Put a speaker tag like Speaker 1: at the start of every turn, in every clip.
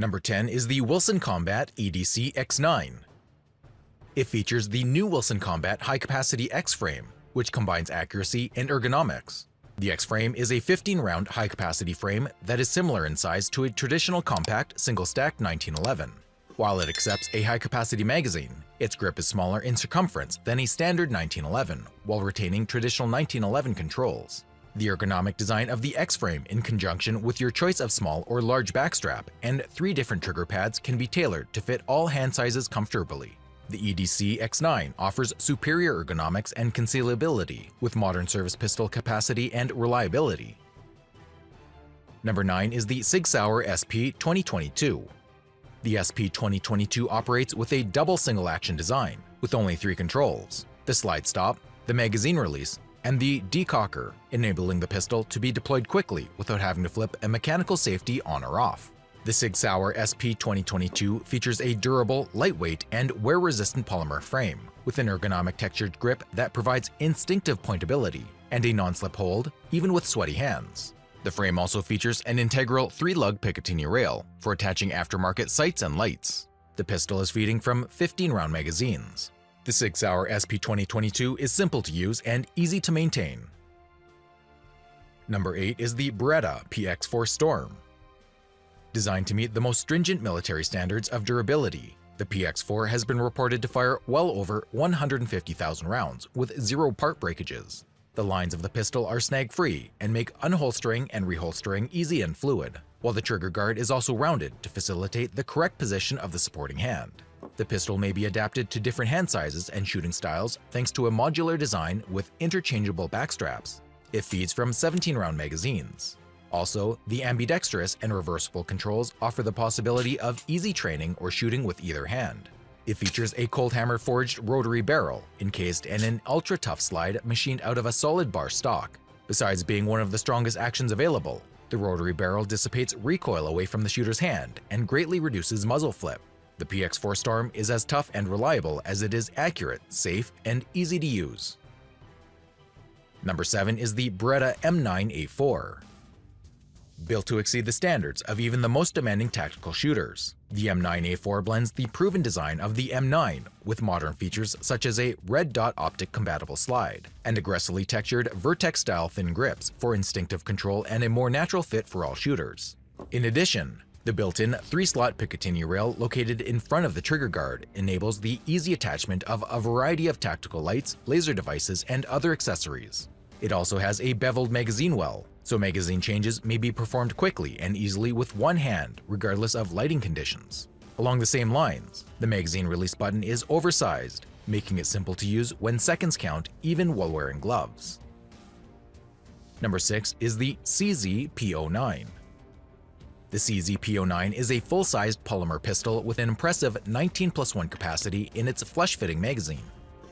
Speaker 1: Number 10 is the Wilson Combat EDC X9. It features the new Wilson Combat high-capacity X-frame, which combines accuracy and ergonomics. The X-frame is a 15-round high-capacity frame that is similar in size to a traditional compact single-stack 1911. While it accepts a high-capacity magazine, its grip is smaller in circumference than a standard 1911 while retaining traditional 1911 controls. The ergonomic design of the X-frame in conjunction with your choice of small or large backstrap and three different trigger pads can be tailored to fit all hand sizes comfortably. The EDC X9 offers superior ergonomics and concealability with modern service pistol capacity and reliability. Number 9 is the Sig Sauer SP 2022. The SP 2022 operates with a double single-action design, with only three controls, the slide stop, the magazine release, and the decocker, enabling the pistol to be deployed quickly without having to flip a mechanical safety on or off. The Sig Sauer SP 2022 features a durable, lightweight, and wear-resistant polymer frame, with an ergonomic textured grip that provides instinctive pointability, and a non-slip hold, even with sweaty hands. The frame also features an integral 3-lug Picatinny rail for attaching aftermarket sights and lights. The pistol is feeding from 15-round magazines. The Sig Sauer SP 2022 is simple to use and easy to maintain. Number 8 is the Beretta PX4 Storm. Designed to meet the most stringent military standards of durability, the PX4 has been reported to fire well over 150,000 rounds with zero part breakages. The lines of the pistol are snag-free and make unholstering and reholstering easy and fluid, while the trigger guard is also rounded to facilitate the correct position of the supporting hand. The pistol may be adapted to different hand sizes and shooting styles thanks to a modular design with interchangeable backstraps. It feeds from 17-round magazines. Also, the ambidextrous and reversible controls offer the possibility of easy training or shooting with either hand. It features a cold hammer forged rotary barrel encased in an ultra-tough slide machined out of a solid bar stock. Besides being one of the strongest actions available, the rotary barrel dissipates recoil away from the shooter's hand and greatly reduces muzzle flip. The PX4 Storm is as tough and reliable as it is accurate, safe, and easy to use. Number 7 is the Beretta M9A4. Built to exceed the standards of even the most demanding tactical shooters, the M9A4 blends the proven design of the M9 with modern features such as a red dot optic compatible slide and aggressively textured Vertex-style thin grips for instinctive control and a more natural fit for all shooters. In addition, the built-in 3-slot Picatinny rail located in front of the trigger guard enables the easy attachment of a variety of tactical lights, laser devices, and other accessories. It also has a beveled magazine well, so magazine changes may be performed quickly and easily with one hand regardless of lighting conditions. Along the same lines, the magazine release button is oversized, making it simple to use when seconds count even while wearing gloves. Number 6 is the CZ-P09. The CZ-P09 is a full-sized polymer pistol with an impressive 19 plus 1 capacity in its flush-fitting magazine.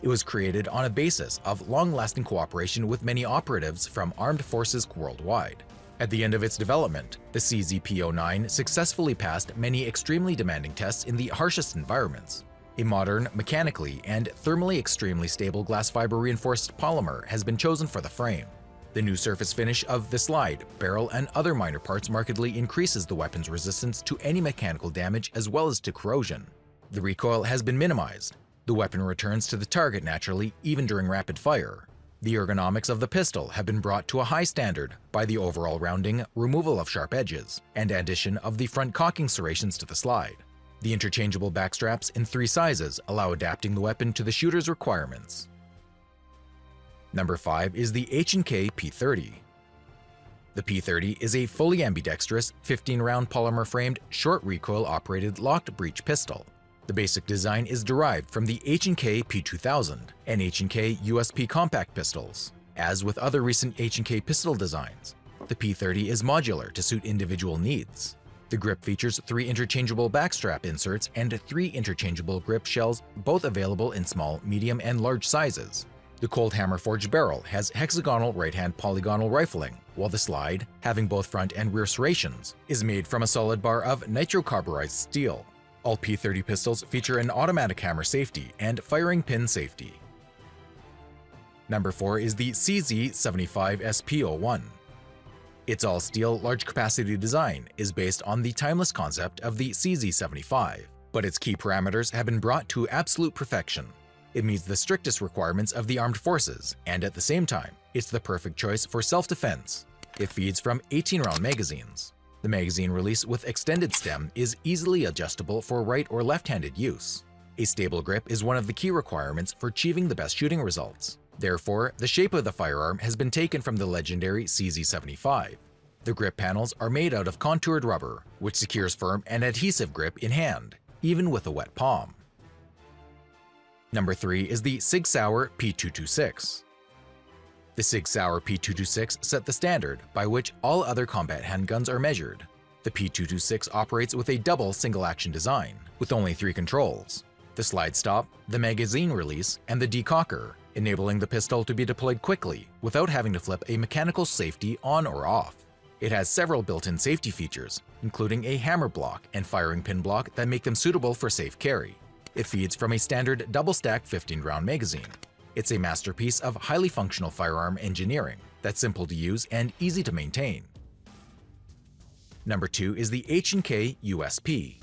Speaker 1: It was created on a basis of long-lasting cooperation with many operatives from armed forces worldwide. At the end of its development, the CZ-P09 successfully passed many extremely demanding tests in the harshest environments. A modern, mechanically and thermally extremely stable glass fiber reinforced polymer has been chosen for the frame. The new surface finish of the slide, barrel, and other minor parts markedly increases the weapon's resistance to any mechanical damage as well as to corrosion. The recoil has been minimized, the weapon returns to the target naturally even during rapid fire. The ergonomics of the pistol have been brought to a high standard by the overall rounding, removal of sharp edges, and addition of the front cocking serrations to the slide. The interchangeable backstraps in three sizes allow adapting the weapon to the shooter's requirements. Number 5 is the H&K P30. The P30 is a fully ambidextrous, 15-round polymer-framed, short recoil-operated locked breech pistol. The basic design is derived from the H&K P2000 and H&K USP compact pistols. As with other recent H&K pistol designs, the P30 is modular to suit individual needs. The grip features three interchangeable backstrap inserts and three interchangeable grip shells, both available in small, medium, and large sizes. The cold hammer forged barrel has hexagonal right-hand polygonal rifling, while the slide, having both front and rear serrations, is made from a solid bar of nitrocarburized steel. All P30 pistols feature an automatic hammer safety and firing pin safety. Number 4 is the CZ75SP01. Its all-steel large-capacity design is based on the timeless concept of the CZ75, but its key parameters have been brought to absolute perfection. It meets the strictest requirements of the armed forces, and at the same time, it's the perfect choice for self-defense. It feeds from 18-round magazines. The magazine release with extended stem is easily adjustable for right or left-handed use. A stable grip is one of the key requirements for achieving the best shooting results. Therefore, the shape of the firearm has been taken from the legendary CZ75. The grip panels are made out of contoured rubber, which secures firm and adhesive grip in hand, even with a wet palm. Number 3 is the Sig Sauer P226. The Sig Sauer P226 set the standard by which all other combat handguns are measured. The P226 operates with a double single-action design, with only three controls, the slide stop, the magazine release, and the decocker, enabling the pistol to be deployed quickly without having to flip a mechanical safety on or off. It has several built-in safety features, including a hammer block and firing pin block that make them suitable for safe carry. It feeds from a standard double-stack 15-round magazine. It's a masterpiece of highly functional firearm engineering that's simple to use and easy to maintain. Number 2 is the H&K USP.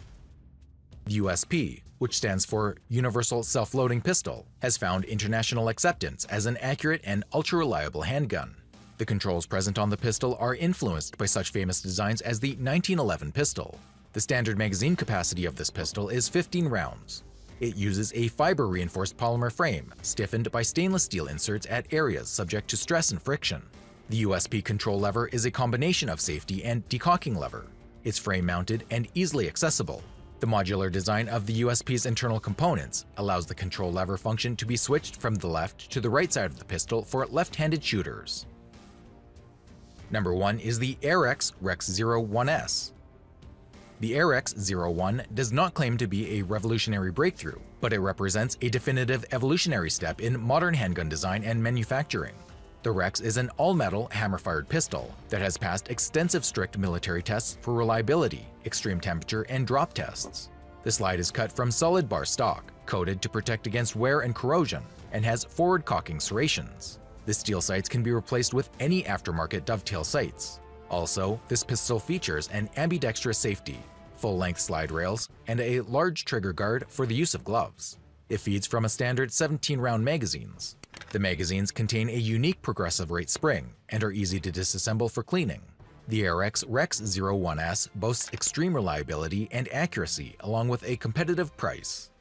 Speaker 1: The USP, which stands for Universal Self-Loading Pistol, has found international acceptance as an accurate and ultra-reliable handgun. The controls present on the pistol are influenced by such famous designs as the 1911 pistol. The standard magazine capacity of this pistol is 15 rounds. It uses a fiber-reinforced polymer frame, stiffened by stainless steel inserts at areas subject to stress and friction. The USP control lever is a combination of safety and decocking lever. It's frame-mounted and easily accessible, the modular design of the USP's internal components allows the control lever function to be switched from the left to the right side of the pistol for left-handed shooters. Number 1 is the Arex Rex 01S. The Arex 01 does not claim to be a revolutionary breakthrough, but it represents a definitive evolutionary step in modern handgun design and manufacturing. The Rex is an all-metal hammer-fired pistol that has passed extensive strict military tests for reliability, extreme temperature, and drop tests. The slide is cut from solid bar stock, coated to protect against wear and corrosion, and has forward cocking serrations. The steel sights can be replaced with any aftermarket dovetail sights. Also, this pistol features an ambidextrous safety, full-length slide rails, and a large trigger guard for the use of gloves. It feeds from a standard 17-round magazines, the magazines contain a unique progressive rate spring and are easy to disassemble for cleaning. The Arex Rex 01S boasts extreme reliability and accuracy along with a competitive price.